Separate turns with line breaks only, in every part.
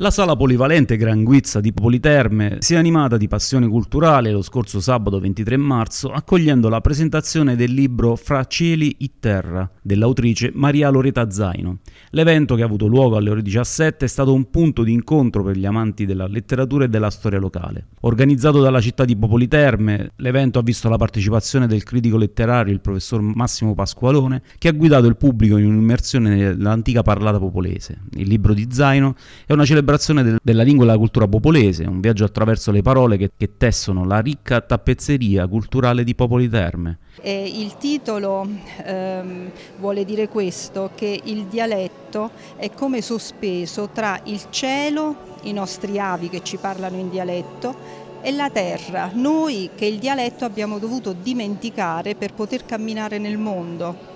La sala polivalente Gran Guizza di Politerme si è animata di passione culturale lo scorso sabato 23 marzo accogliendo la presentazione del libro Fra cieli e terra dell'autrice Maria Loreta Zaino. L'evento che ha avuto luogo alle ore 17 è stato un punto di incontro per gli amanti della letteratura e della storia locale. Organizzato dalla città di Popoliterme, l'evento ha visto la partecipazione del critico letterario il professor Massimo Pasqualone che ha guidato il pubblico in un'immersione nell'antica parlata popolese. Il libro di Zaino è una celebrazione del, della lingua e della cultura popolese, un viaggio attraverso le parole che, che tessono la ricca tappezzeria culturale di Popoli Terme.
E il titolo ehm, vuole dire questo, che il dialetto è come sospeso tra il cielo, i nostri avi che ci parlano in dialetto, e la terra, noi che il dialetto abbiamo dovuto dimenticare per poter camminare nel mondo.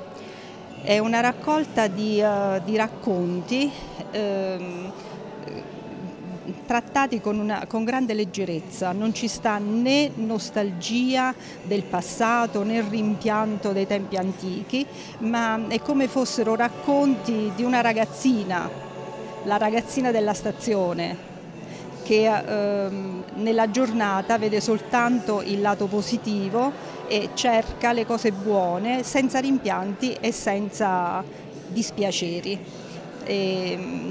È una raccolta di, uh, di racconti ehm, trattati con, una, con, grande leggerezza, non ci sta né nostalgia del passato né rimpianto dei tempi antichi, ma è come fossero racconti di una ragazzina, la ragazzina della stazione, che ehm, nella giornata vede soltanto il lato positivo e cerca le cose buone senza rimpianti e senza dispiaceri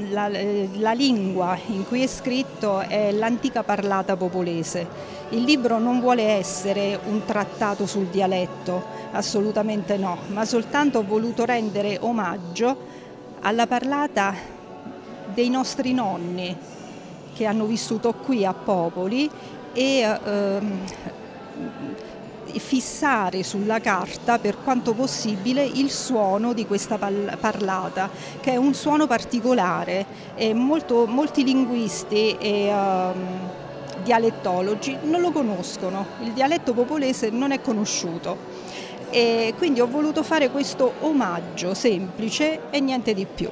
la, la lingua in cui è scritto è l'antica parlata popolese. Il libro non vuole essere un trattato sul dialetto, assolutamente no, ma soltanto ho voluto rendere omaggio alla parlata dei nostri nonni che hanno vissuto qui a Popoli e ehm, fissare sulla carta per quanto possibile il suono di questa parlata, che è un suono particolare e molto, molti linguisti e um, dialettologi non lo conoscono, il dialetto popolese non è conosciuto. E quindi ho voluto fare questo omaggio semplice e niente di più.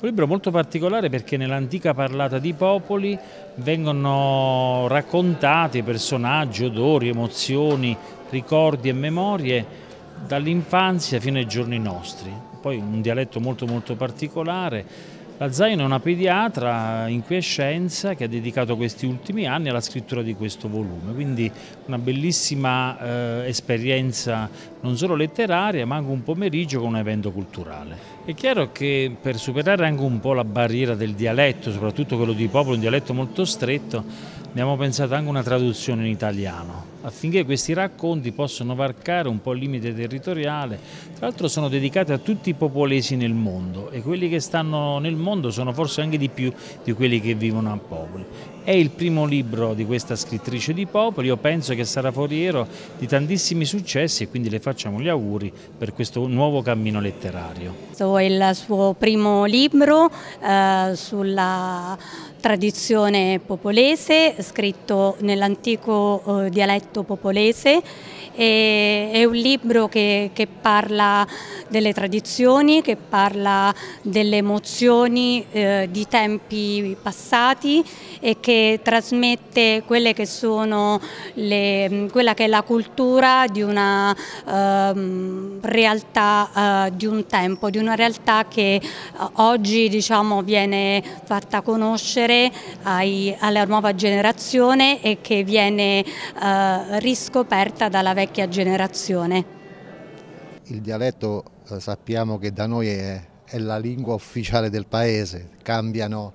Un libro molto particolare perché nell'antica parlata di popoli vengono raccontati personaggi, odori, emozioni, ricordi e memorie dall'infanzia fino ai giorni nostri. Poi un dialetto molto molto particolare la Zaino è una pediatra in quiescenza che ha dedicato questi ultimi anni alla scrittura di questo volume, quindi una bellissima eh, esperienza non solo letteraria ma anche un pomeriggio con un evento culturale. È chiaro che per superare anche un po' la barriera del dialetto, soprattutto quello di popolo, un dialetto molto stretto, abbiamo pensato anche a una traduzione in italiano affinché questi racconti possano varcare un po' il limite territoriale. Tra l'altro sono dedicati a tutti i popolesi nel mondo e quelli che stanno nel mondo sono forse anche di più di quelli che vivono a Popoli. È il primo libro di questa scrittrice di Popoli, io penso che sarà foriero di tantissimi successi e quindi le facciamo gli auguri per questo nuovo cammino letterario.
Questo è il suo primo libro eh, sulla tradizione popolese, scritto nell'antico eh, dialetto popolese. E, è un libro che, che, parla delle tradizioni, che parla delle emozioni eh, di tempi passati e che trasmette quelle che sono le, quella che è la cultura di una eh, realtà eh, di un tempo, di una realtà che eh, oggi diciamo, viene fatta conoscere ai, alla nuova generazione e che viene eh, riscoperta dalla vecchia generazione.
Il dialetto eh, sappiamo che da noi è, è la lingua ufficiale del paese, cambiano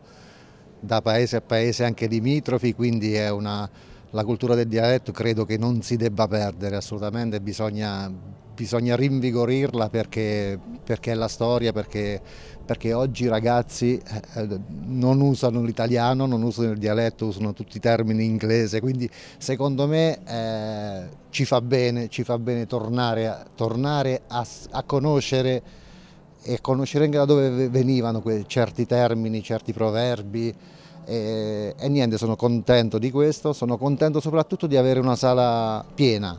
da paese a paese anche limitrofi, quindi è una, la cultura del dialetto credo che non si debba perdere assolutamente, bisogna, bisogna rinvigorirla perché, perché, è la storia, perché, perché oggi i ragazzi eh, eh, non usano l'italiano, non usano il dialetto, usano tutti i termini in inglese, quindi secondo me eh, ci fa bene, ci fa bene tornare, tornare a, a conoscere e conoscere anche da dove venivano certi termini, certi proverbi e, e niente, sono contento di questo, sono contento soprattutto di avere una sala piena,